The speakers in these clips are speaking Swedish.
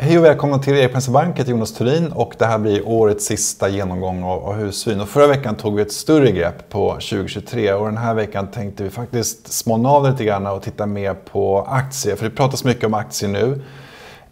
Hej och välkomna till Erik Penser Bank, jag Jonas Turin och det här blir årets sista genomgång av, av husvin. Och förra veckan tog vi ett större grepp på 2023 och den här veckan tänkte vi faktiskt småna av lite grann och titta mer på aktier. För det pratas mycket om aktier nu.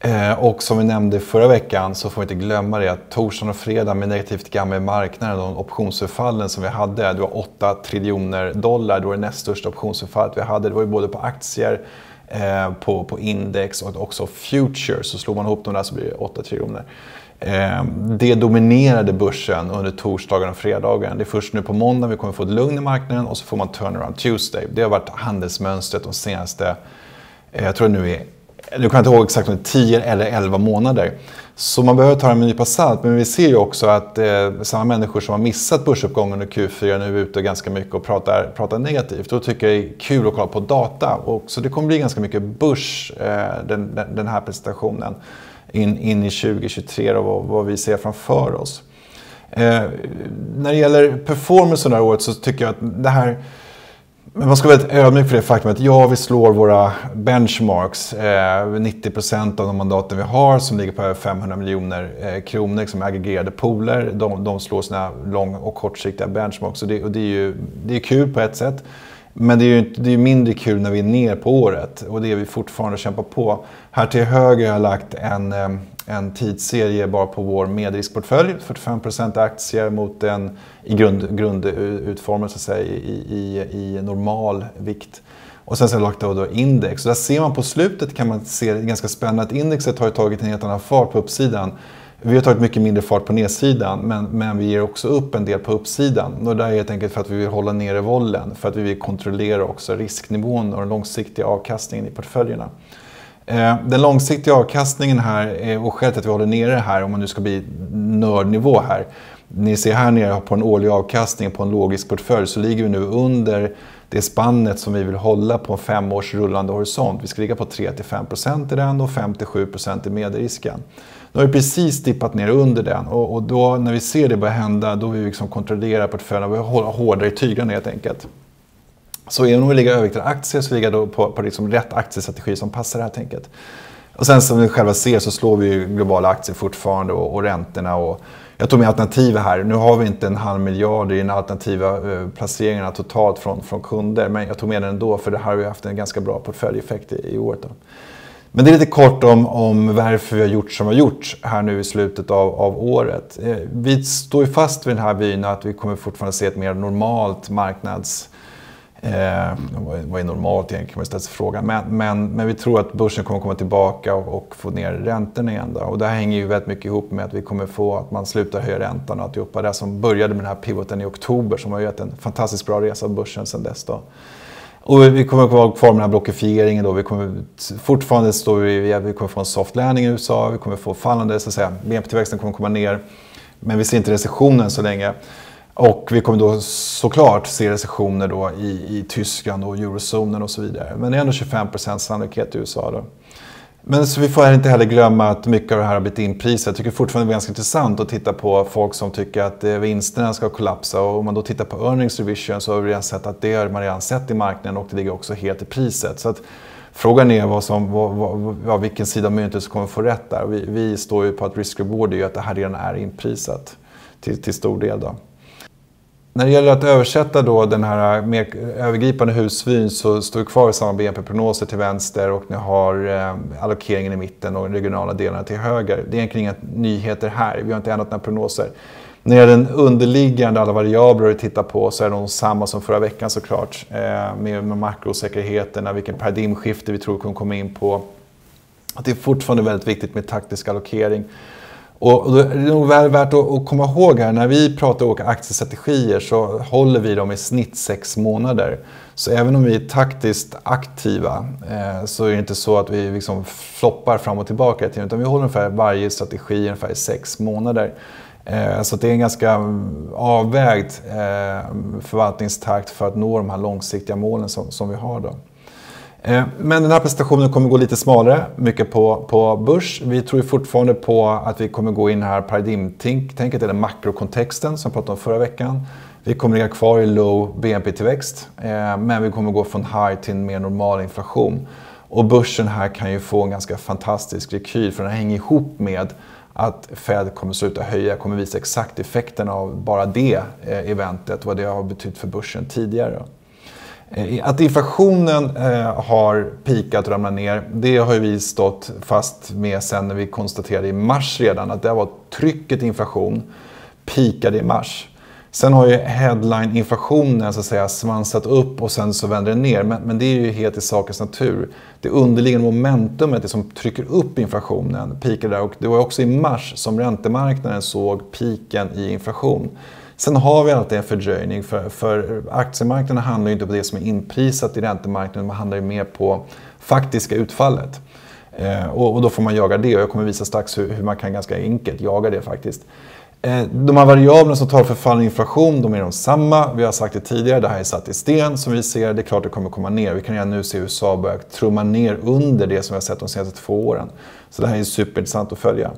Eh, och som vi nämnde förra veckan så får vi inte glömma det att torsdagen och fredag med negativt gamla i marknaden och optionsförfallen som vi hade, det var 8 triljoner dollar, det var det näst största optionsförfallet vi hade. Det var ju både på aktier Eh, på, på index och också futures. Så slår man ihop dem där så blir det 8 triljoner. Eh, det dominerade börsen under torsdagen och fredagen. Det är först nu på måndag vi kommer få ett lugn i marknaden och så får man turnaround Tuesday. Det har varit handelsmönstret de senaste, eh, jag tror nu är nu kan jag inte ihåg exakt om det är 10 eller 11 månader. Så man behöver ta det med en nypa salt. Men vi ser ju också att eh, samma människor som har missat börsuppgången och Q4 nu är ute ganska mycket och pratar, pratar negativt. Då tycker jag det är kul att kolla på data. Och, så det kommer bli ganska mycket börs eh, den, den, här presentationen in, in i 2023 och vad, vad vi ser framför oss. Eh, när det gäller performance det här året så tycker jag att det här men man ska vara ödmjuk för det faktum att ja, vi slår våra benchmarks. Eh, 90% av de mandaten vi har som ligger på över 500 miljoner eh, kronor som aggregerade pooler, de, de slår sina lång och kortsiktiga benchmarks. Och det, och det är ju det är kul på ett sätt. Men det är ju det är mindre kul när vi är ner på året och det är vi fortfarande kämpar på. Här till höger har jag lagt en, eh, en tidsserie bara på vår medriskportfölj. 45% aktier mot en i grund, grundutformad så att säga, i, i, i normal vikt. Och sen så har jag lagt då index. Och där ser man på slutet kan man se det ganska spännande att indexet har tagit en helt annan fart på uppsidan. Vi har tagit mycket mindre fart på nedsidan men, men vi ger också upp en del på uppsidan. Och det är helt enkelt för att vi vill hålla nere vollen, för att vi vill kontrollera också risknivån och den långsiktiga avkastningen i portföljerna. Eh, den långsiktiga avkastningen här och skälet till att vi håller nere det här, om man nu ska bli nördnivå här. Ni ser här nere på en årlig avkastning på en logisk portfölj så ligger vi nu under det spannet som vi vill hålla på en femårs rullande horisont. Vi ska ligga på 3-5% i den och 5-7% i medelrisken. Nu har vi precis dippat ner under den och, och då när vi ser det börja hända då vill vi liksom kontrollera portföljen och hålla hårdare i tyglarna helt enkelt. Så även om vi ligger överviktade aktier så ligger vi på, på liksom rätt aktiestrategi som passar det här tänket. Och sen som vi själva ser så slår vi ju globala aktier fortfarande och, och räntorna. Och jag tog med alternativ här. Nu har vi inte en halv miljard i den alternativa eh, placeringarna totalt från, från kunder. Men jag tog med den ändå för det här har ju haft en ganska bra portföljeffekt i, i året. Då. Men det är lite kort om, om varför vi har gjort som vi har gjort här nu i slutet av, av året. Eh, vi står ju fast vid den här vyn att vi kommer fortfarande se ett mer normalt marknads Eh, vad är normalt egentligen kan man ställa sig frågan. Men, men, men vi tror att börsen kommer komma tillbaka och, och få ner räntorna igen. Då. Och det här hänger ju väldigt mycket ihop med att vi kommer få att man slutar höja räntan och alltihopa. Det som började med den här pivoten i oktober som har gett en fantastiskt bra resa av börsen sedan dess. Då. Och vi kommer att vara kvar med den här blockifieringen. Då. Vi kommer fortfarande stå vi, vi kommer få en soft landing i USA. Vi kommer få fallande, så att säga. BNP-tillväxten kommer komma ner. Men vi ser inte recessionen så länge. Och vi kommer då såklart se recessioner då i, i Tyskland och eurozonen och så vidare. Men det är ändå 25% sannolikhet i USA. Då. Men så vi får inte heller glömma att mycket av det här har blivit inprisat. Jag tycker fortfarande det är ganska intressant att titta på folk som tycker att eh, vinsterna ska kollapsa. Och om man då tittar på earnings revision så har vi redan sett att det har man redan sett i marknaden och det ligger också helt i priset. Så att frågan är vad som, vad, vad, vilken sida av myntet som kommer få rätt där. Vi, vi står ju på att risk-reward är ju att det här redan är inprisat till, till stor del. Då. När det gäller att översätta då den här mer övergripande husvyn så står vi kvar i samma BNP-prognoser till vänster och ni har eh, allokeringen i mitten och de regionala delarna till höger. Det är egentligen inga nyheter här, vi har inte ändrat några prognoser. När det gäller den underliggande, alla variabler du tittar på, så är de samma som förra veckan såklart. Eh, med, med makrosäkerheterna, vilken paradigmskifte vi tror kommer komma in på. Att det är fortfarande väldigt viktigt med taktisk allokering. Och det är nog väl värt att komma ihåg här, när vi pratar olika aktiestrategier så håller vi dem i snitt sex månader. Så även om vi är taktiskt aktiva eh, så är det inte så att vi liksom floppar fram och tillbaka till utan vi håller ungefär varje strategi ungefär i sex månader. Eh, så det är en ganska avvägd eh, förvaltningstakt för att nå de här långsiktiga målen som, som vi har. Då. Eh, men den här presentationen kommer gå lite smalare, mycket på, på börs. Vi tror fortfarande på att vi kommer gå in i det här paradigmtänket, eller makrokontexten som jag pratade om förra veckan. Vi kommer ligga kvar i low BNP-tillväxt, eh, men vi kommer gå från high till en mer normal inflation. Och börsen här kan ju få en ganska fantastisk rekyl för den hänger ihop med att Fed kommer sluta höja, kommer visa exakt effekten av bara det eh, eventet, vad det har betytt för börsen tidigare. Eh, att inflationen eh, har pikat och ramlat ner, det har vi stått fast med sen när vi konstaterade i mars redan att det var trycket inflation pikade i mars. Sen har ju headline-inflationen så att säga svansat upp och sen så vänder den ner. Men, men det är ju helt i sakens natur. Det underliggande momentumet, det som trycker upp inflationen, pikade där. Och det var också i mars som räntemarknaden såg piken i inflation. Sen har vi alltid en fördröjning för, för aktiemarknaden handlar ju inte på det som är inprisat i räntemarknaden, man handlar ju mer på faktiska utfallet. Eh, och, och, då får man jaga det och jag kommer visa strax hur, hur man kan ganska enkelt jaga det faktiskt. Eh, de här variablerna som talar för fallande inflation, de är de samma. Vi har sagt det tidigare, det här är satt i sten som vi ser. Det är klart det kommer komma ner. Vi kan redan nu se USA börja trumma ner under det som vi har sett de senaste två åren. Så det här är superintressant att följa.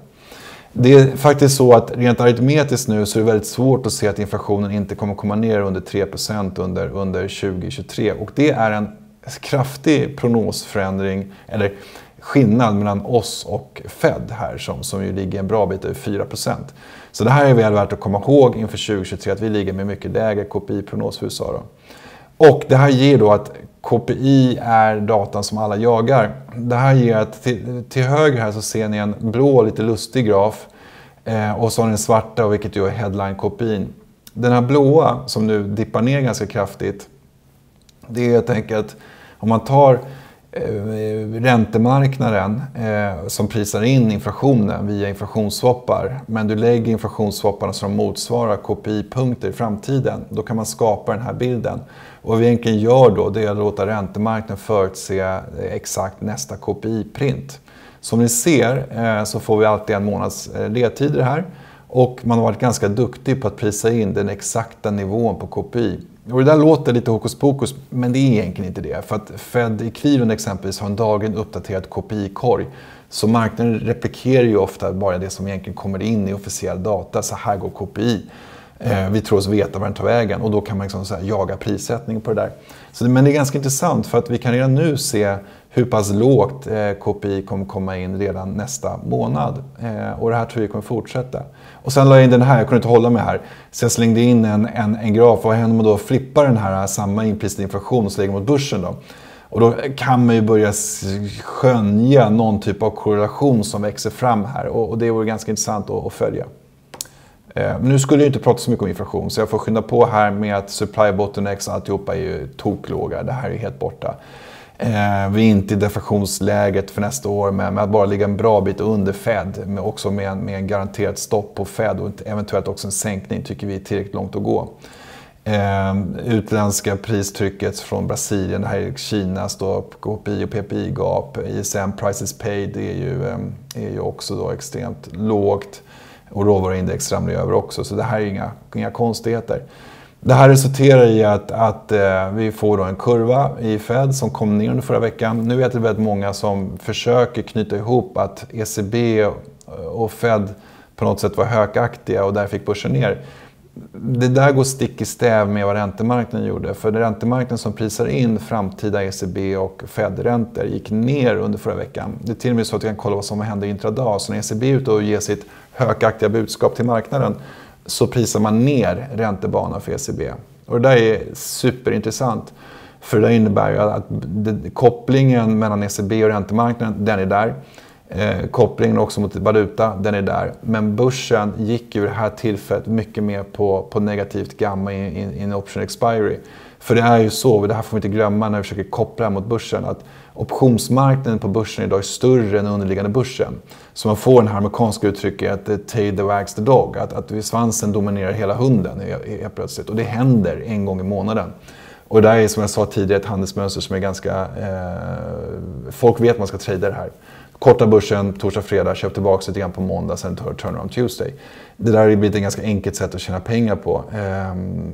Det är faktiskt så att rent aritmetiskt nu så är det väldigt svårt att se att inflationen inte kommer komma ner under 3 under, under 2023. Och det är en kraftig prognosförändring, eller skillnad mellan oss och Fed här som, som ju ligger en bra bit över 4% Så det här är väl värt att komma ihåg inför 2023 att vi ligger med mycket lägre KPI-prognos för USA. Då. Och det här ger då att KPI är datan som alla jagar. Det här ger att till, till höger här så ser ni en blå lite lustig graf. Eh, och så har ni den svarta, vilket är headline KPI. Den här blåa som nu dippar ner ganska kraftigt. Det är helt enkelt om man tar Eh, räntemarknaden eh, som prisar in inflationen via inflationsswappar. Men du lägger inflationsswapparna som motsvarar KPI-punkter i framtiden. Då kan man skapa den här bilden. Och vad vi egentligen gör då det är att låta räntemarknaden förutse eh, exakt nästa KPI-print. Som ni ser eh, så får vi alltid en månads eh, ledtider här. Och man har varit ganska duktig på att prisa in den exakta nivån på KPI. Och det där låter lite hokus pokus, men det är egentligen inte det. För att Fed i Cleveland exempelvis har en dagligen uppdaterad KPI-korg. Så marknaden replikerar ju ofta bara det som egentligen kommer in i officiell data. Så här går KPI. Eh, vi tror oss veta var den tar vägen och då kan man liksom så jaga prissättning på det där. Så, men det är ganska intressant för att vi kan redan nu se hur pass lågt eh, KPI kommer komma in redan nästa månad. Eh, och det här tror vi kommer fortsätta. Och sen la jag in den här, jag kunde inte hålla mig här. Så jag slängde in en, en, en graf. Vad händer om man då flippar den här samma inprisade inflation och slänger mot börsen då? Och då kan man ju börja skönja någon typ av korrelation som växer fram här. Och, och det vore ganska intressant att, att följa. Eh, men nu skulle jag inte prata så mycket om inflation så jag får skynda på här med att supply bottlenecks och alltihopa är ju toklåga. Det här är helt borta. Eh, vi är inte i deflationsläget för nästa år med, med att bara ligga en bra bit under Fed. Med, också med en, med en garanterat stopp på Fed och eventuellt också en sänkning tycker vi är tillräckligt långt att gå. Eh, utländska pristrycket från Brasilien, det här är Kinas då, KPI och PPI-gap. ISM, prices paid, är ju, eh, är ju också då extremt lågt. Och råvaruindex ramlar över också, så det här är inga, inga konstigheter. Det här resulterar i att, att eh, vi får då en kurva i Fed som kom ner under förra veckan. Nu vet det väldigt många som försöker knyta ihop att ECB och Fed på något sätt var hökaktiga och där fick börsen ner. Det där går stick i stäv med vad räntemarknaden gjorde. För räntemarknaden som prisar in framtida ECB och Fed-räntor gick ner under förra veckan. Det är till och med så att vi kan kolla vad som händer intradag. Så när ECB är ute och ger sitt hökaktiga budskap till marknaden så prisar man ner räntebanan för ECB. Och det där är superintressant. För det innebär ju att kopplingen mellan ECB och räntemarknaden, den är där. Eh, kopplingen också mot valuta, den är där. Men börsen gick ju det här tillfället mycket mer på, på negativt gamma i, en option expiry. För det är ju så, och det här får vi inte glömma när vi försöker koppla mot börsen, att optionsmarknaden på börsen idag är större än underliggande börsen. Så man får det här amerikanska uttrycket eh, att the tail the wags the dog, att, att svansen dominerar hela hunden helt plötsligt. Och det händer en gång i månaden. Och det är som jag sa tidigare ett handelsmönster som är ganska... Eh, folk vet att man ska trada det här. Korta börsen torsdag, fredag, köp tillbaka lite grann på måndag, sen tar turnaround Tuesday. Det där har blivit ett ganska enkelt sätt att tjäna pengar på. Ehm,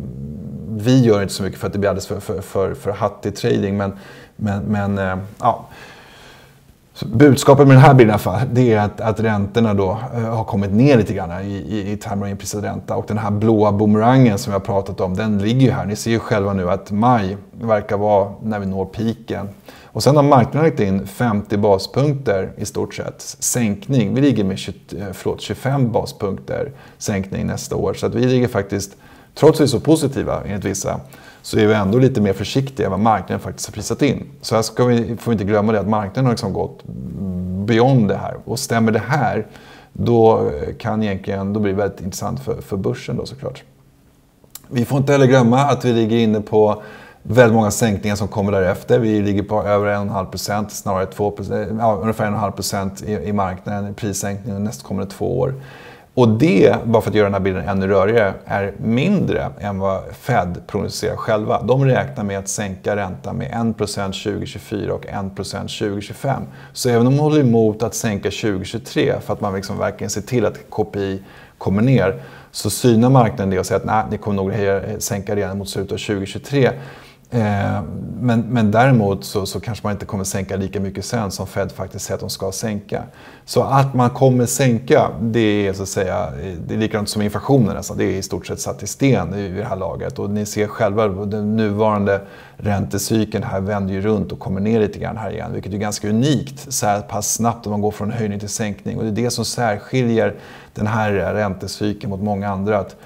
vi gör inte så mycket för att det blir alldeles för, för, för, för hattig trading, men, men, men eh, ja så budskapet med den här bilden det är att, att räntorna då eh, har kommit ner lite grann i, i, i termer av inprisad ränta. Och den här blåa boomerangen som vi har pratat om, den ligger ju här. Ni ser ju själva nu att maj verkar vara när vi når piken. Och sen har marknaden lagt in 50 baspunkter i stort sett. Sänkning, vi ligger med 20, eh, förlåt, 25 baspunkter sänkning nästa år. Så att vi ligger faktiskt, trots att vi är så positiva enligt vissa, så är vi ändå lite mer försiktiga än vad marknaden faktiskt har prisat in. Så här ska vi, får vi inte glömma det att marknaden har liksom gått beyond det här. Och stämmer det här, då kan egentligen, då blir det väldigt intressant för, för börsen då såklart. Vi får inte heller glömma att vi ligger inne på väldigt många sänkningar som kommer därefter. Vi ligger på över 1,5 procent, snarare 2 ja, ungefär 1,5 procent i, i marknaden i prissänkning nästkommande två år. Och det, bara för att göra den här bilden ännu rörigare, är mindre än vad Fed prognostiserar själva. De räknar med att sänka räntan med 1% 2024 och 1% 2025. Så även om de håller emot att sänka 2023 för att man liksom verkligen ser till att KPI kommer ner så synar marknaden det och säger att nej, ni kommer nog sänka redan mot slutet av 2023. Eh, men, men däremot så, så, kanske man inte kommer sänka lika mycket sen som Fed faktiskt säger att de ska sänka. Så att man kommer sänka, det är så att säga, det är likadant som inflationen nästan. Det är i stort sett satt i sten i det här laget. Och ni ser själva, den nuvarande räntecykeln här vänder ju runt och kommer ner lite grann här igen. Vilket är ganska unikt så här pass snabbt om man går från höjning till sänkning. Och det är det som särskiljer den här räntecykeln mot många andra. Att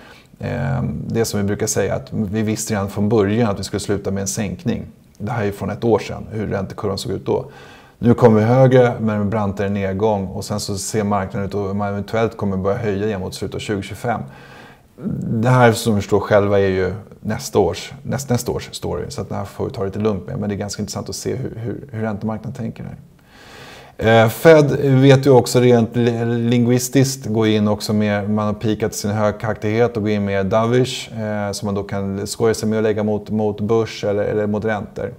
Ehm, det som vi brukar säga att vi visste redan från början att vi skulle sluta med en sänkning. Det här är från ett år sedan, hur räntekurvan såg ut då. Nu kommer vi högre med en brantare nedgång och sen så ser marknaden ut att man eventuellt kommer börja höja igen mot slutet av 2025. Det här som vi förstår själva är ju nästa års, näst, nästa års story. Så att det här får vi ta lite lugnt med. Men det är ganska intressant att se hur, hur, hur räntemarknaden tänker här. Eh, Fed vet ju också rent lingvistiskt gå in också med, man har pikat sin högaktighet och gå in med dovish eh, som man då kan skoja sig med och lägga mot, mot börs eller, eller mot räntor.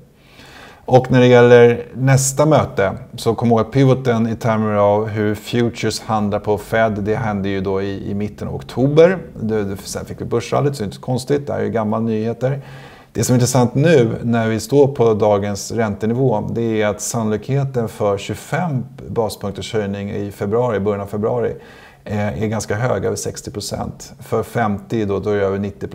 Och när det gäller nästa möte så kom ihåg att pivoten i termer av hur futures handlar på Fed, det hände ju då i, i mitten av oktober. Det, det, sen fick vi börsrallyt, så det är inte så konstigt, det här är ju gamla nyheter. Det som är intressant nu när vi står på dagens räntenivå det är att sannolikheten för 25 baspunkters höjning i februari, början av februari eh, är ganska hög, över 60. För 50 då, då är det över 90.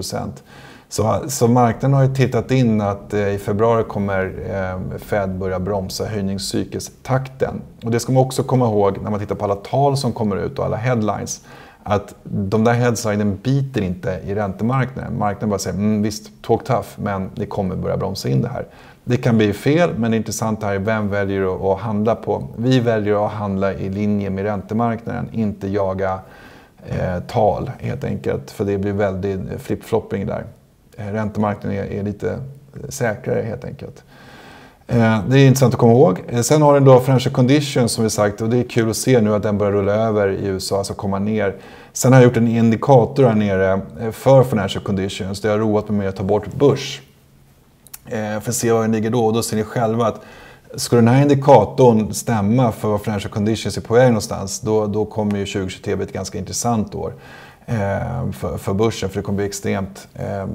Så, så marknaden har ju tittat in att eh, i februari kommer eh, Fed börja bromsa höjningscykelstakten. Och det ska man också komma ihåg när man tittar på alla tal som kommer ut och alla headlines att de där headsignen biter inte i räntemarknaden. Marknaden bara säger mm, visst, talk tough, men det kommer börja bromsa in det här. Det kan bli fel, men det intressanta här är vem väljer att handla på. Vi väljer att handla i linje med räntemarknaden, inte jaga eh, tal helt enkelt. För det blir väldigt eh, flip-flopping där. Eh, räntemarknaden är, är lite eh, säkrare helt enkelt. Eh, det är intressant att komma ihåg. Eh, sen har den då financial conditions som vi sagt och det är kul att se nu att den börjar rulla över i USA, alltså komma ner. Sen har jag gjort en indikator här nere eh, för financial conditions där jag har roat mig med att ta bort börs. För att se var den ligger då och då ser ni själva att skulle den här indikatorn stämma för vad financial conditions är på väg någonstans, då, då kommer ju 2023 bli ett ganska intressant år för, för börsen. För det kommer bli extremt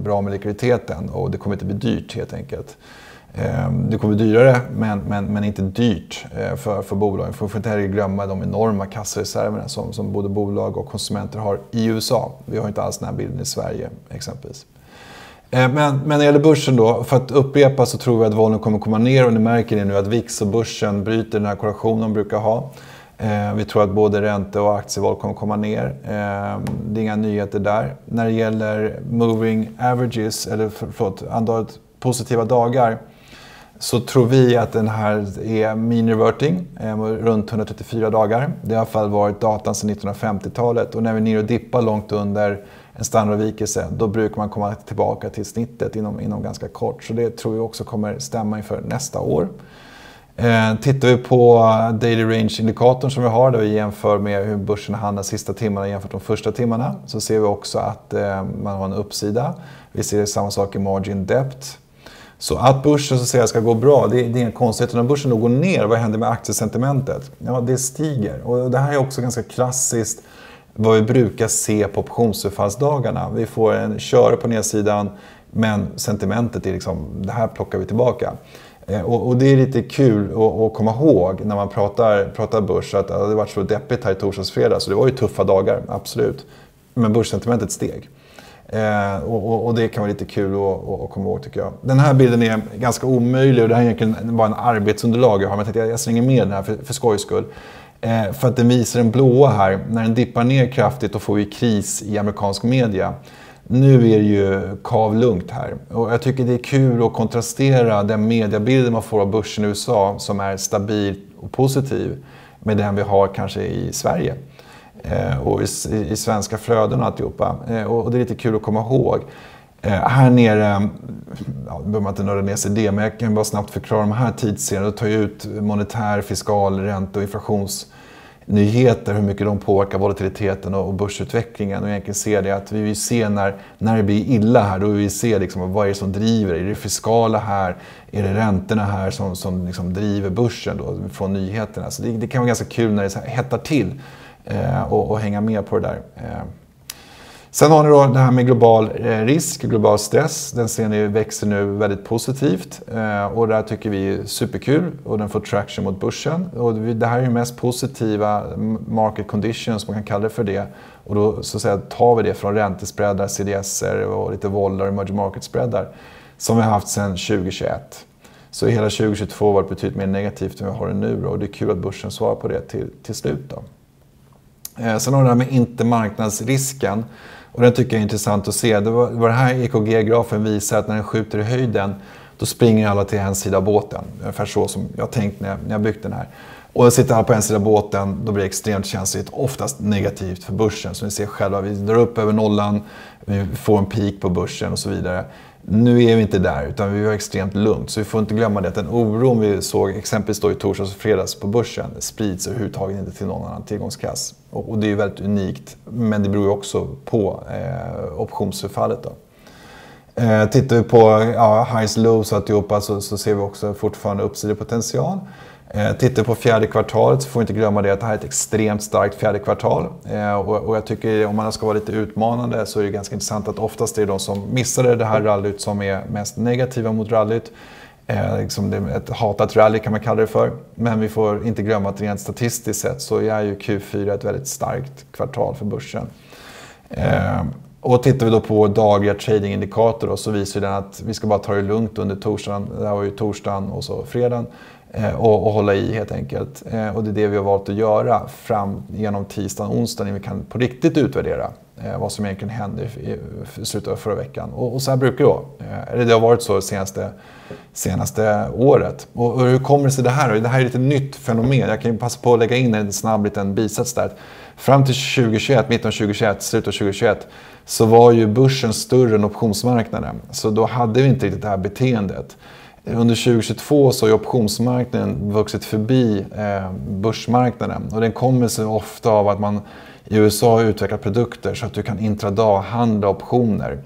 bra med likviditeten och det kommer inte bli dyrt helt enkelt. Ehm, det kommer bli dyrare, men, men, men inte dyrt eh, för, för bolagen. För vi får inte heller glömma de enorma kassareserverna som, som både bolag och konsumenter har i USA. Vi har inte alls den här bilden i Sverige exempelvis. Ehm, men, men när det gäller börsen då, för att upprepa så tror vi att volymen kommer komma ner och ni märker det nu att VIX och börsen bryter den här korrelationen de brukar ha. Ehm, vi tror att både ränte och aktievåld kommer komma ner. Det är inga nyheter där. När det gäller moving averages, eller förlåt, antalet positiva dagar så tror vi att den här är mean reverting, eh, runt 134 dagar. Det har i alla fall varit datan sedan 1950-talet och när vi är nere och dippar långt under en standardavvikelse, då brukar man komma tillbaka till snittet inom, inom ganska kort. Så det tror vi också kommer stämma inför nästa år. Eh, tittar vi på daily range-indikatorn som vi har, där vi jämför med hur börsen handlar sista timmarna jämfört med de första timmarna, så ser vi också att eh, man har en uppsida. Vi ser samma sak i margin depth. Så att börsen så att säga, ska gå bra, det, det är inga konstigheter. Om börsen då går ner, vad händer med aktiesentimentet? Ja, det stiger. Och det här är också ganska klassiskt vad vi brukar se på optionsförfallsdagarna. Vi får en köre på nedsidan, men sentimentet är liksom, det här plockar vi tillbaka. Eh, och, och, det är lite kul att, att, komma ihåg när man pratar, pratar börs att det har varit så deppigt här i torsdags fredag. Så det var ju tuffa dagar, absolut. Men börssentimentet steg. Eh, och, och, det kan vara lite kul att, att, komma ihåg tycker jag. Den här bilden är ganska omöjlig och det här är egentligen bara en arbetsunderlag jag har. Men jag tänkte jag slänger med den här för, för skojs skull. Eh, för att den visar den blåa här. När den dippar ner kraftigt då får vi kris i amerikansk media. Nu är det ju kavlugnt här. Och jag tycker det är kul att kontrastera den mediebilden man får av börsen i USA som är stabil och positiv med den vi har kanske i Sverige. Eh, och i, i, svenska flöden och alltihopa. Eh, och det är lite kul att komma ihåg. Eh, här nere, mm, ja, behöver man inte nörda ner sig i det, men jag kan bara snabbt förklara de här tidsserierna. Då tar jag ut monetär, fiskal, ränte och inflationsnyheter, hur mycket de påverkar volatiliteten och börsutvecklingen. Och egentligen ser det att vi vill se när, när det blir illa här, då vill vi se liksom vad är det som driver. Är det fiskala här? Är det räntorna här som, som liksom driver börsen då, från nyheterna? Så det, det kan vara ganska kul när det så här hettar till Eh, och, och, hänga med på det där. Eh. Sen har ni då det här med global eh, risk, global stress. Den ser ni växer nu väldigt positivt eh, och det här tycker vi är superkul och den får traction mot börsen. Och det här är ju mest positiva market conditions, man kan kalla det för det. Och då så att säga, tar vi det från räntespreadar, CDSer och lite volar och emerging market spreadar som vi har haft sedan 2021. Så hela 2022 har varit betydligt mer negativt än vi har det nu och det är kul att börsen svarar på det till, till slut. Då. Eh, sen har vi det här med inte marknadsrisken. Och den tycker jag är intressant att se. Det var, var här EKG-grafen visar att när den skjuter i höjden då springer alla till en sida av båten. Ungefär så som jag tänkt när jag, när jag byggt den här. Och sitter alla på en sida av båten, då blir det extremt känsligt. Oftast negativt för börsen. Som ni ser själva, vi drar upp över nollan, vi får en peak på börsen och så vidare. Nu är vi inte där, utan vi har extremt lugnt. Så vi får inte glömma det att den oron vi såg exempelvis då i torsdags och fredags på börsen sprids överhuvudtaget inte till någon annan tillgångsklass. Och, det är väldigt unikt, men det beror ju också på eh, optionsförfallet. Då. Eh, tittar vi på ja, highs, lows och alltihopa så, så ser vi också fortfarande uppsidepotential. Eh, tittar vi på fjärde kvartalet så får vi inte glömma det att det här är ett extremt starkt fjärde kvartal. Eh, och, jag tycker om man ska vara lite utmanande så är det ganska intressant att oftast är det de som missade det här rallyt som är mest negativa mot rallyt. Eh, liksom det är ett hatat rally kan man kalla det för. Men vi får inte glömma att rent statistiskt sett så är ju Q4 ett väldigt starkt kvartal för börsen. Eh, och tittar vi då på dagliga tradingindikator så visar den att vi ska bara ta det lugnt under torsdagen. Det här var ju torsdagen och så fredagen. Eh, och, och, hålla i helt enkelt. Eh, och det är det vi har valt att göra fram genom tisdagen och onsdagen när vi kan på riktigt utvärdera eh, vad som egentligen hände i, i slutet av förra veckan. Och, och så här brukar det vara. Eh, eller det har varit så senaste, senaste året. Och, och hur kommer det sig det här? Det här är ett nytt fenomen. Jag kan ju passa på att lägga in en snabb liten bisats där. Fram till 2021, mitten av 2021, slutet av 2021 så var ju börsen större än optionsmarknaden. Så då hade vi inte riktigt det här beteendet. Under 2022 så har optionsmarknaden vuxit förbi eh, börsmarknaden. Och den kommer sig ofta av att man i USA har utvecklat produkter så att du kan intradag-handla optioner.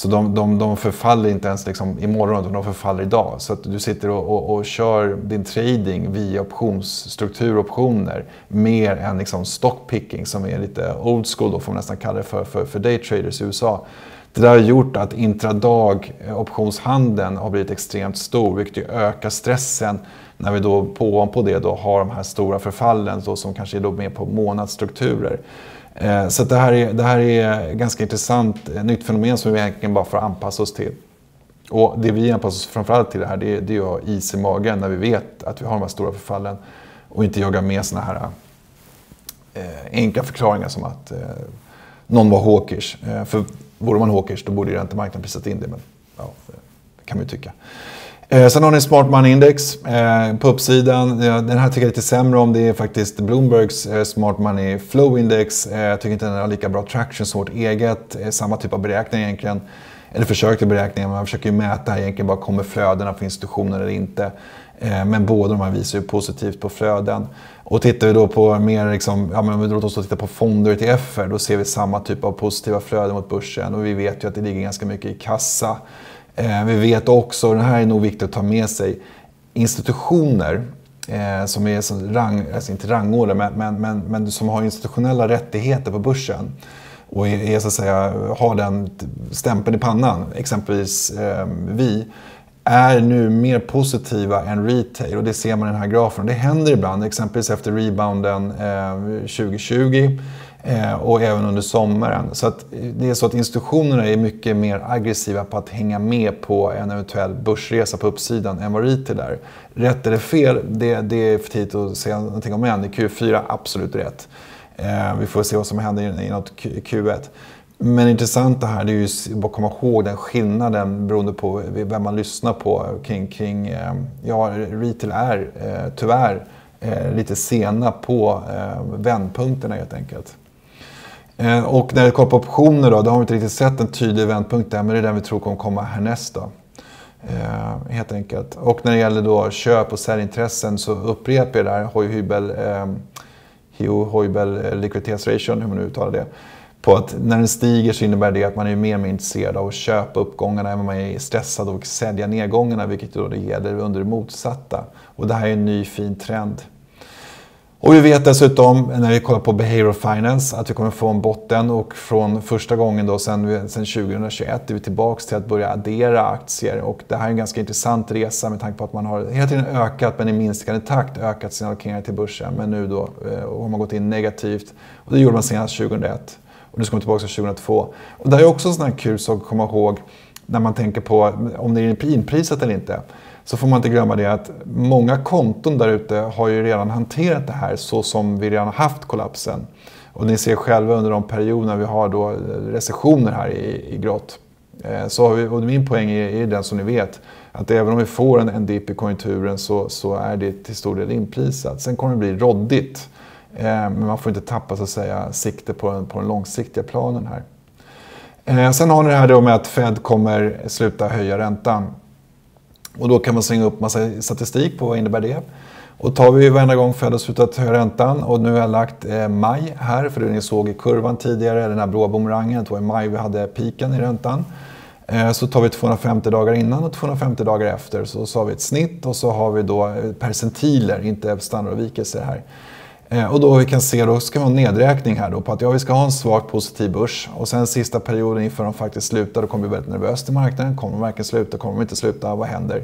Så de, de, de förfaller inte ens liksom imorgon, utan de förfaller idag. Så att du sitter och, och, och kör din trading via optionsstrukturoptioner mer än liksom stockpicking som är lite old school, då får man nästan kalla det för, för, för daytraders i USA. Det där har gjort att intradag eh, optionshandeln har blivit extremt stor, vilket ökar stressen när vi då ovanpå det då har de här stora förfallen då, som kanske är då mer på månadsstrukturer. Eh, så det här, är, det här är ganska intressant, ett nytt fenomen som vi egentligen bara får anpassa oss till. Och det vi anpassar oss framförallt till det här, det är, det är att ha is i magen när vi vet att vi har de här stora förfallen och inte jaga med såna här eh, enkla förklaringar som att eh, någon var hawkish. Eh, för Vore man hawkish då borde ju räntemarknaden prisat in det, men ja, det kan man ju tycka. Eh, sen har ni Smart Money Index eh, på uppsidan. Den här tycker jag lite sämre om. Det är faktiskt Bloombergs eh, Smart Money Flow Index. Eh, jag tycker inte den har lika bra traction som vårt eget. Eh, samma typ av beräkning egentligen. Eller försök till beräkningar. Man försöker ju mäta egentligen bara kommer flödena på institutioner eller inte. Eh, men båda de här visar ju positivt på flöden. Och tittar vi då på mer, liksom, ja, men låt oss då titta på fonder till ETFer, då ser vi samma typ av positiva flöden mot börsen. Och vi vet ju att det ligger ganska mycket i kassa. Eh, vi vet också, och det här är nog viktigt att ta med sig, institutioner eh, som är som rang, alltså inte rangordnade, men, men, men, men som har institutionella rättigheter på börsen och är, så att säga, har den stämpeln i pannan, exempelvis eh, vi, är nu mer positiva än retail och det ser man i den här grafen. Det händer ibland, exempelvis efter rebounden eh, 2020 Eh, och även under sommaren. Så att eh, det är så att institutionerna är mycket mer aggressiva på att hänga med på en eventuell börsresa på uppsidan än vad retail är. Rätt eller fel, det, det är för tidigt att säga någonting om än. I Q4, absolut rätt. Eh, vi får se vad som händer i Q1. Men det det här det är ju att komma ihåg den skillnaden beroende på vem man lyssnar på kring, kring eh, ja, retail är eh, tyvärr eh, lite sena på vändpunkterna helt enkelt. Eh, och när det kommer på optioner då, då har vi inte riktigt sett en tydlig vändpunkt där, men det är den vi tror kommer komma härnäst då. Eh, helt enkelt. Och när det gäller då köp och säljintressen så upprepar jag det här Hoi-Hybel, eh, eh, likviditetsration, hur man nu uttalar det på att när den stiger så innebär det att man är mer och mer intresserad av att köpa uppgångarna än vad man är stressad av att sälja nedgångarna, vilket då det gäller under det motsatta. Och det här är en ny fin trend. Och vi vet dessutom när vi kollar på behavioral finance att vi kommer få en botten och från första gången då sen, sen 2021 är vi tillbaka till att börja addera aktier och det här är en ganska intressant resa med tanke på att man har hela tiden ökat men i minskande takt ökat sina allokeringar till börsen men nu då eh, har man gått in negativt och det gjorde man senast 2001. Och nu ska man tillbaka till 2002. Och det är också en sån här kul sak att komma ihåg när man tänker på om det är inprisat eller inte. Så får man inte glömma det att många konton där ute har ju redan hanterat det här så som vi redan har haft kollapsen. Och ni ser själva under de perioder vi har då eh, recessioner här i, i grått. Eh, så har vi, och min poäng är, är den som ni vet, att även om vi får en, en dipp i konjunkturen så, så är det till stor del inprisat. Sen kommer det bli råddigt, Eh, men man får inte tappa så att säga, sikte på den, på den långsiktiga planen här. Eh, sen har ni det här då med att Fed kommer sluta höja räntan. Och då kan man slänga upp massa statistik på vad innebär det. Och tar vi varenda gång Fed har slutat höja räntan och nu har jag lagt eh, maj här för det ni såg i kurvan tidigare, den här blåa bumerangen, det var i maj vi hade piken i räntan. Eh, så tar vi 250 dagar innan och 250 dagar efter så, så har vi ett snitt och så har vi då eh, percentiler, inte standardavvikelser här. Eh, och då vi kan se, då ska vi ha en nedräkning här då på att ja, vi ska ha en svagt positiv börs. Och sen sista perioden inför de faktiskt slutar, då kommer vi väldigt nervöst i marknaden. Kommer de verkligen sluta? Kommer de inte sluta? Vad händer?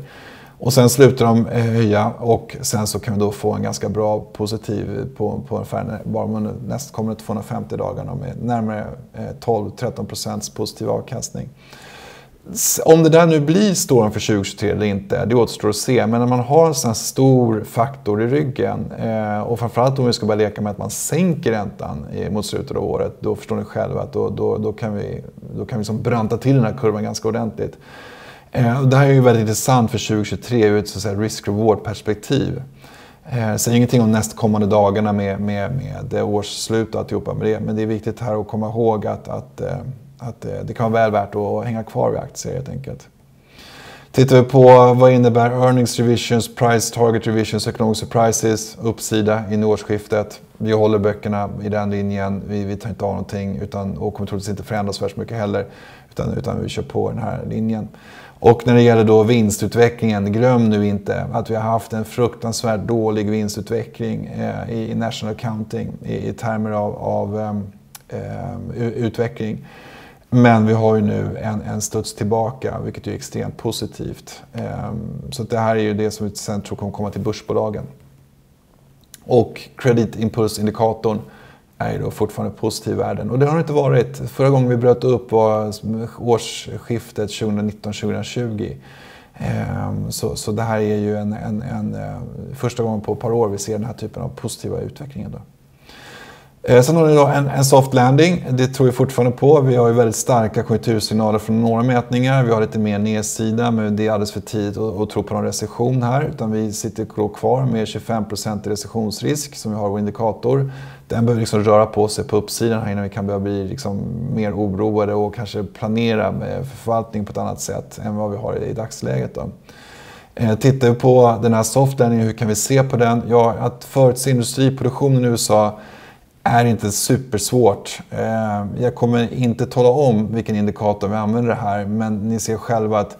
Och sen slutar de eh, höja och sen så kan vi då få en ganska bra positiv på, på ungefär bara nästkommande 250 dagarna med närmare eh, 12-13 procents positiv avkastning. Om det där nu blir storm för 2023 eller inte, det återstår att se. Men när man har en sån här stor faktor i ryggen eh, och framförallt om vi ska börja leka med att man sänker räntan eh, mot slutet av året, då förstår ni själva att då, då, då kan vi, då kan vi liksom branta till den här kurvan ganska ordentligt. Eh, det här är ju väldigt intressant för 2023 ur ett risk-reward-perspektiv. Eh, säger ingenting om nästkommande dagarna med, med, med årsslut och alltihopa med det, men det är viktigt här att komma ihåg att, att att eh, det kan vara väl värt att hänga kvar vid aktier helt enkelt. Tittar vi på vad innebär earnings revisions, price target revisions, economic surprises, uppsida in i årsskiftet. Vi håller böckerna i den linjen, vi, vi tar inte av någonting utan, och kommer troligtvis inte förändras värst mycket heller. Utan, utan vi kör på den här linjen. Och när det gäller då vinstutvecklingen, glöm nu inte att vi har haft en fruktansvärt dålig vinstutveckling eh, i, national accounting i, i termer av, av eh, eh utveckling. Men vi har ju nu en, en studs tillbaka, vilket är extremt positivt. Ehm, så det här är ju det som vi sen tror kommer komma till börsbolagen. Och kreditimpulsindikatorn är ju då fortfarande positiv i världen. Och det har det inte varit. Förra gången vi bröt upp var årsskiftet 2019-2020. Ehm, så, så det här är ju en, en, en, eh, första gången på ett par år vi ser den här typen av positiva utvecklingen. Då. Eh, sen har ni då en, en, soft landing. Det tror vi fortfarande på. Vi har ju väldigt starka konjunktursignaler från några mätningar. Vi har lite mer nedsida, men det är alldeles för tidigt att, att tro på någon recession här. Utan vi sitter kvar med 25% i recessionsrisk som vi har vår indikator. Den behöver liksom röra på sig på uppsidan här innan vi kan börja bli liksom mer oroade och kanske planera med förvaltning på ett annat sätt än vad vi har i dagsläget. Då. Eh, tittar vi på den här soft landing, hur kan vi se på den? Ja, att förutse industriproduktionen i USA är inte supersvårt. Eh, jag kommer inte tala om vilken indikator vi använder här, men ni ser själva att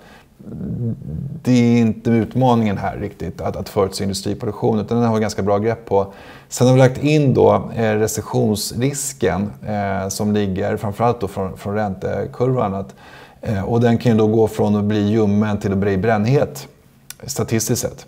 det är inte utmaningen här riktigt, att, att förutse industriproduktion, utan den har vi ganska bra grepp på. Sen har vi lagt in då eh, recessionsrisken eh, som ligger framförallt då från, från räntekurvan. Att, Eh, och den kan ju då gå från att bli ljummen till att bli brännhet, statistiskt sett.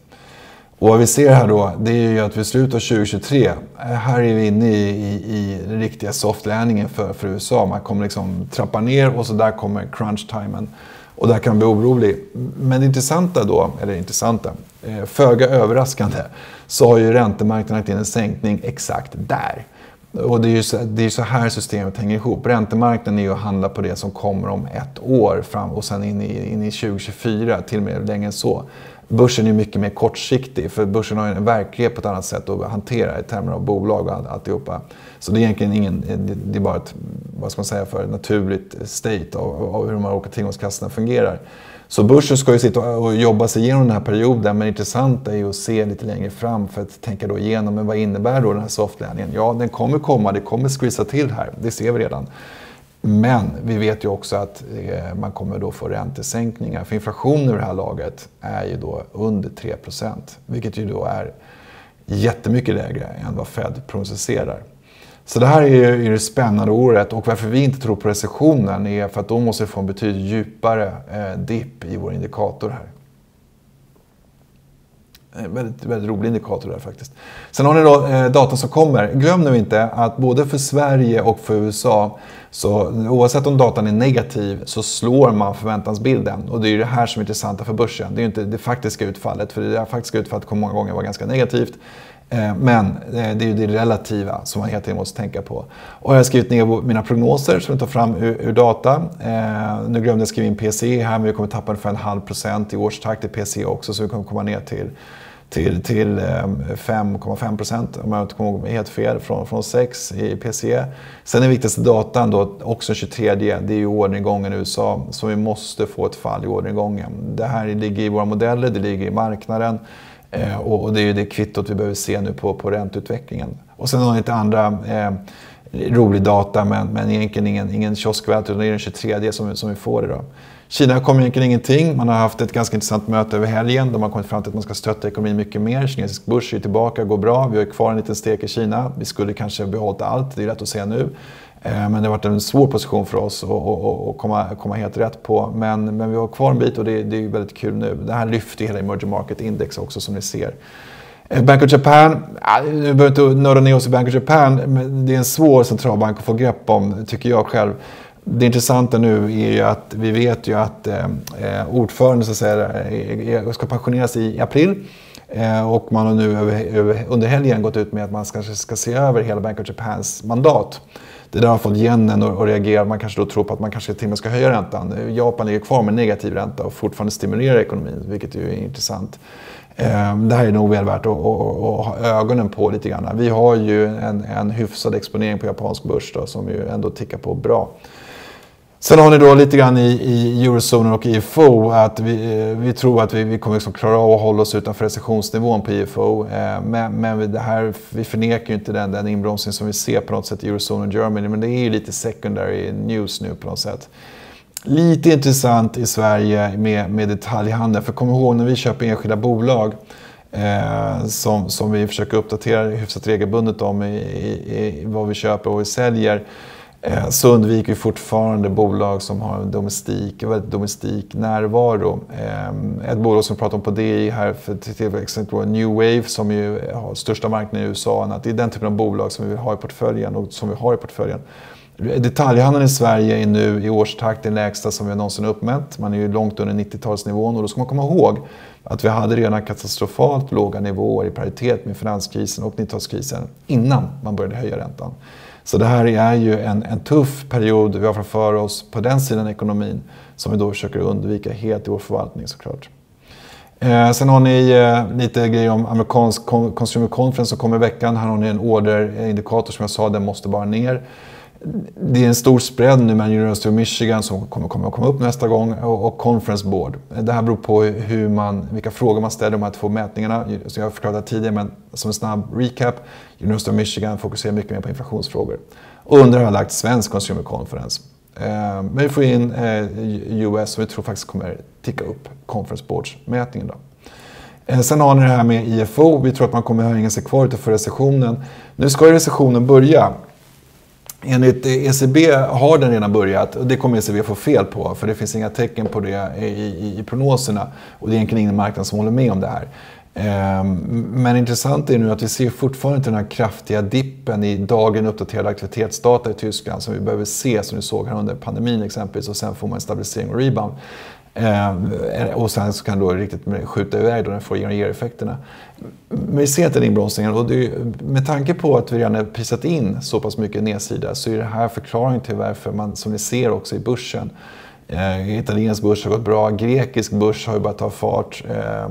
Och vad vi ser här då, det är ju att vid slutet av 2023, här är vi inne i, i, i den riktiga soft landingen för, för USA. Man kommer liksom trappa ner och så där kommer crunch-timen. Och där kan man bli orolig. Men det intressanta då, eller intressanta, eh, föga överraskande, så har ju räntemarknaden lagt in en sänkning exakt där. Och det är ju så, det är så här systemet hänger ihop. Räntemarknaden är ju att handla på det som kommer om ett år fram och sen in i, in i 2024, till och med längre än så. Börsen är mycket mer kortsiktig för börsen har en verklighet på ett annat sätt att hantera i termer av bolag och alltihopa. Så det är egentligen ingen, det är bara ett, vad ska man säga för naturligt state av, av hur de här olika tillgångskassorna fungerar. Så börsen ska ju sitta och jobba sig igenom den här perioden men det intressanta är ju att se lite längre fram för att tänka då igenom men vad innebär då den här softlandingen? Ja, den kommer komma, det kommer squeeza till här, det ser vi redan. Men vi vet ju också att eh, man kommer då få räntesänkningar. För inflationen i det här laget är ju då under 3% vilket ju då är jättemycket lägre än vad Fed prognostiserar. Så det här är ju det spännande året och varför vi inte tror på recessionen är för att då måste vi få en betydligt djupare eh, dipp i vår indikator här. En väldigt, väldigt rolig indikator där faktiskt. Sen har ni då eh, data som kommer. Glöm nu inte att både för Sverige och för USA, så oavsett om datan är negativ så slår man förväntansbilden. Och det är ju det här som är intressanta för börsen. Det är ju inte det faktiska utfallet, för det faktiska utfallet kommer många gånger vara ganska negativt. Eh, men eh, det är ju det relativa som man hela tiden måste tänka på. Och jag har skrivit ner mina prognoser som jag tar fram ur, ur data. Eh, nu glömde jag skriva in PCE här, men vi kommer tappa ungefär en halv procent i årstakt i PCE också, så vi kommer komma ner till till, till ehm, 5,5 procent om jag inte kommer ihåg helt fel, från, från 6 i PCE. Sen den viktigaste datan då, också 23, det är ju orderingången i USA. Så vi måste få ett fall i orderingången. Det här ligger i våra modeller, det ligger i marknaden. Eh, och, det är ju det kvittot vi behöver se nu på, på ränteutvecklingen. Och sen har vi lite andra eh, rolig data, men, men egentligen ingen, ingen kioskvältare, utan det är den 23 som, som vi får idag. Kina kommer egentligen ingenting. Man har haft ett ganska intressant möte över helgen. De har kommit fram till att man ska stötta ekonomin mycket mer. Kinesisk börs är tillbaka, går bra. Vi har kvar en liten stek i Kina. Vi skulle kanske behållit allt, det är lätt att säga nu. Eh, men det har varit en svår position för oss att komma, komma helt rätt på. Men, men vi har kvar en bit och det, det är väldigt kul nu. Det här lyfter hela emerging market index också som ni ser. Eh, Bank of Japan, nu behöver inte nörda ner oss i Bank of Japan, men det är en svår centralbank att få grepp om, tycker jag själv. Det intressanta nu är ju att vi vet ju att eh, ordföranden så att säga, ska pensioneras i april. Eh, och man har nu över, över, under helgen gått ut med att man kanske ska se över hela Bank of Japans mandat. Det där har fått yenen att reagera. Man kanske då tror på att man kanske till och med ska höja räntan. Japan ligger kvar med negativ ränta och fortfarande stimulerar ekonomin, vilket är intressant. Eh, det här är nog väl värt att, ha ögonen på lite grann. Vi har ju en, en hyfsad exponering på japansk börs då, som ju ändå tickar på bra. Sen har ni då lite grann i, i eurozonen och IFO att vi, eh, vi tror att vi, vi kommer liksom klara av att hålla oss utanför recessionsnivån på IFO. Eh, men, men det här, vi förnekar ju inte den, den inbromsning som vi ser på något sätt i eurozonen och Germany. Men det är ju lite secondary news nu på något sätt. Lite intressant i Sverige med, med detaljhandeln. För kom ihåg när vi köper enskilda bolag eh, som, som vi försöker uppdatera hyfsat regelbundet om i, i, i vad vi köper och vad vi säljer Eh, så undviker vi fortfarande bolag som har en domestik, väldigt domestik närvaro. Eh, ett bolag som vi pratar om på DI här för till exempel New Wave som ju har största marknaden i USA. Att det är den typen av bolag som vi vill ha i portföljen och som vi har i portföljen. Detaljhandeln i Sverige är nu i årstakt den lägsta som vi någonsin uppmätt. Man är ju långt under 90-talsnivån och då ska man komma ihåg att vi hade redan katastrofalt låga nivåer i paritet med finanskrisen och 90-talskrisen innan man började höja räntan. Så det här är ju en, en tuff period vi har framför oss på den sidan ekonomin som vi då försöker undvika helt i vår förvaltning såklart. Eh, sen har ni eh, lite grejer om amerikansk Consumer Conference som kommer i veckan. Här har ni en orderindikator som jag sa, den måste bara ner det är en stor spread nu mellan University of Michigan som kommer, kommer att komma upp nästa gång och, och Conference Board. Det här beror på hur man, vilka frågor man ställer de här två mätningarna. Så jag har förklarat tidigare men som en snabb recap. University of Michigan fokuserar mycket mer på inflationsfrågor. Och under har lagt svensk Consumer Conference. Eh, men vi får in eh, US som vi tror faktiskt kommer ticka upp Conference Boards mätningen. Då. Eh, sen har ni det här med IFO. Vi tror att man kommer att hänga sig kvar utanför recessionen. Nu ska ju recessionen börja. Enligt ECB har den redan börjat och det kommer ECB få fel på för det finns inga tecken på det i, i, i prognoserna. Och det är egentligen ingen marknad som håller med om det här. Ehm, men intressant är nu att vi ser fortfarande inte den här kraftiga dippen i dagen uppdaterade aktivitetsdata i Tyskland som vi behöver se, som vi såg här under pandemin exempelvis, och sen får man en stabilisering och rebound. Ehm, och sen så kan då riktigt skjuta iväg då den får ger-effekterna vi ser inte den inbromsningen och det, med tanke på att vi redan har prisat in så pass mycket nedsida så är det här förklaringen till varför man, som ni ser också i börsen, eh, italiensk börs har gått bra, grekisk börs har ju börjat ta fart. Eh,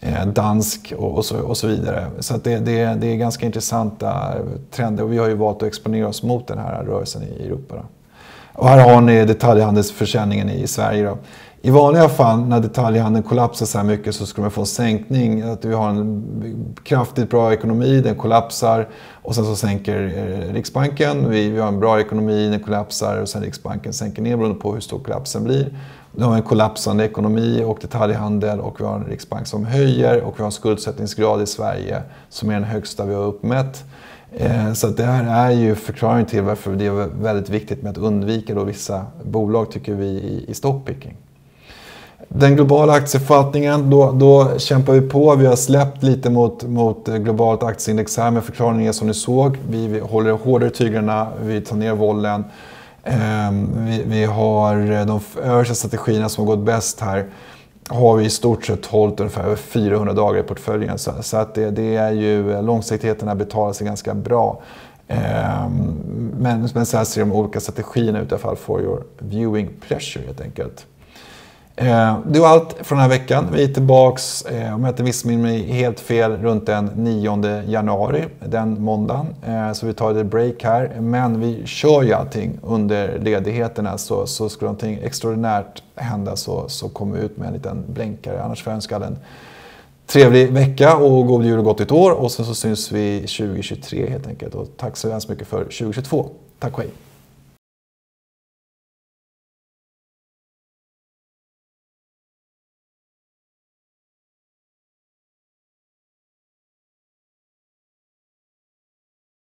eh dansk och, så, och så vidare. Så det, det, det, är ganska intressanta trender och vi har ju valt att exponera oss mot den här rörelsen i Europa. Då. Och här har ni detaljhandelsförsäljningen i Sverige. Då. I vanliga fall när detaljhandeln kollapsar så här mycket så skulle man få en sänkning. Att vi har en kraftigt bra ekonomi, den kollapsar och sen så sänker eh, Riksbanken. Vi, vi har en bra ekonomi, den kollapsar och sen Riksbanken sänker ner beroende på hur stor kollapsen blir. Nu har vi en kollapsande ekonomi och detaljhandel och vi har en riksbank som höjer och vi har en skuldsättningsgrad i Sverige som är den högsta vi har uppmätt. Eh, så det här är ju förklaringen till varför det är väldigt viktigt med att undvika då vissa bolag tycker vi i stockpicking. Den globala aktieförvaltningen, då, då kämpar vi på. Vi har släppt lite mot, mot globalt aktieindex här, men förklaringen är som ni såg. Vi, vi håller hårdare i tyglarna, vi tar ner vollen. Ehm, vi, vi har eh, de översta strategierna som har gått bäst här har vi i stort sett hållit ungefär över 400 dagar i portföljen. Så, så att det, det, är ju, eh, långsiktigheten här betalar sig ganska bra. Ehm, men, men så här ser de olika strategierna ut i alla fall for your viewing pleasure helt enkelt. Eh, det var allt för den här veckan. Vi är tillbaks, eh, om jag inte missminner mig helt fel, runt den 9 januari, den måndagen. Eh, så vi tar ett break här. Men vi kör ju allting under ledigheterna. Så, så skulle någonting extraordinärt hända så, så kommer vi ut med en liten blänkare. Annars får jag önska en trevlig vecka och god jul och gott nytt år. Och sen så syns vi 2023 helt enkelt. Och tack så hemskt mycket för 2022. Tack och hej!